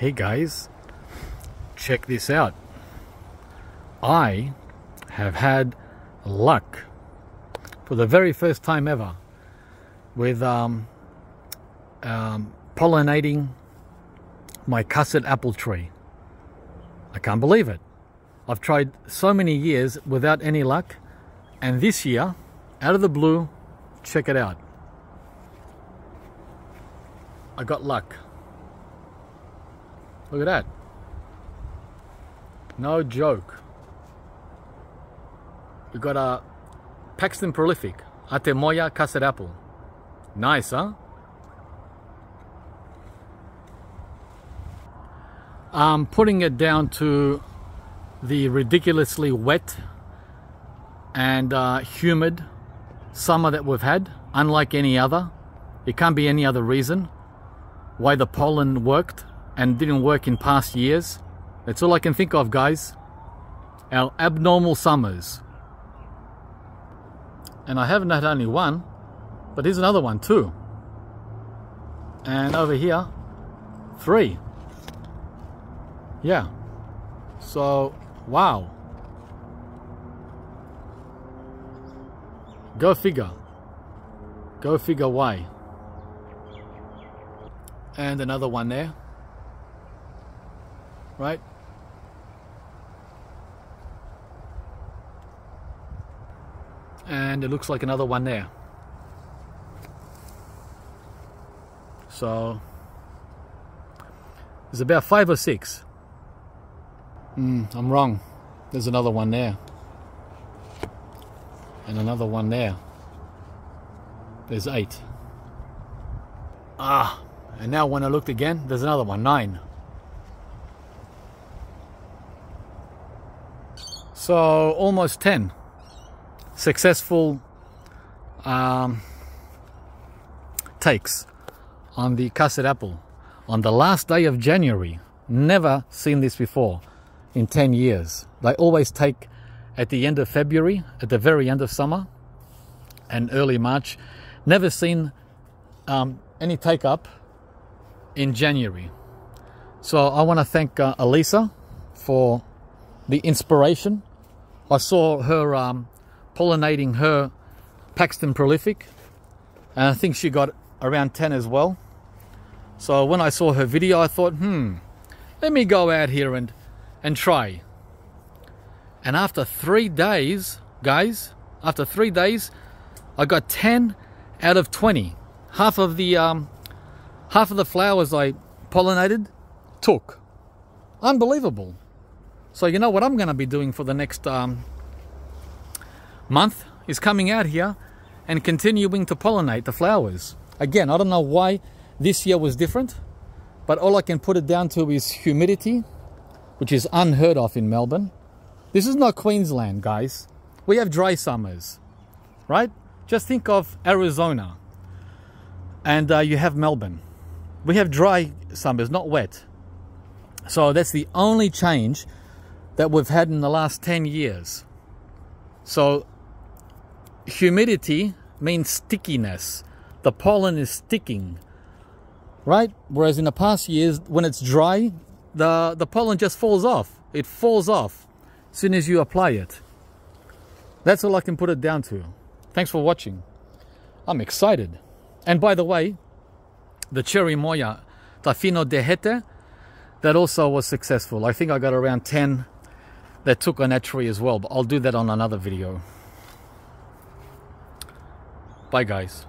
Hey guys, check this out. I have had luck for the very first time ever with um, um, pollinating my custard apple tree. I can't believe it. I've tried so many years without any luck, and this year, out of the blue, check it out. I got luck. Look at that. No joke. We've got a Paxton Prolific, Atemoya Custard Apple. Nice, huh? I'm putting it down to the ridiculously wet and uh, humid summer that we've had, unlike any other. It can't be any other reason why the pollen worked and didn't work in past years. That's all I can think of, guys. Our abnormal summers. And I haven't had only one, but here's another one too. And over here, three. Yeah. So, wow. Go figure. Go figure why. And another one there. Right? And it looks like another one there. So, there's about five or six. Mm, I'm wrong. There's another one there. And another one there. There's eight. Ah, and now when I looked again, there's another one, nine. So almost 10 successful um, takes on the custard apple on the last day of January. Never seen this before in 10 years. They always take at the end of February, at the very end of summer, and early March. Never seen um, any take up in January. So I want to thank uh, Elisa for the inspiration. I saw her um, pollinating her Paxton Prolific, and I think she got around 10 as well. So when I saw her video, I thought, hmm, let me go out here and and try. And after three days, guys, after three days, I got 10 out of 20. Half of the um, half of the flowers I pollinated took. Unbelievable. So you know what I'm going to be doing for the next um, month is coming out here and continuing to pollinate the flowers. Again, I don't know why this year was different, but all I can put it down to is humidity which is unheard of in Melbourne. This is not Queensland, guys. We have dry summers, right? Just think of Arizona and uh, you have Melbourne. We have dry summers, not wet. So that's the only change that we've had in the last 10 years. So humidity means stickiness. The pollen is sticking, right? Whereas in the past years, when it's dry, the, the pollen just falls off. It falls off as soon as you apply it. That's all I can put it down to. Thanks for watching. I'm excited. And by the way, the Cherimoya Tafino de Jete, that also was successful. I think I got around 10 that took on that tree as well, but I'll do that on another video. Bye guys.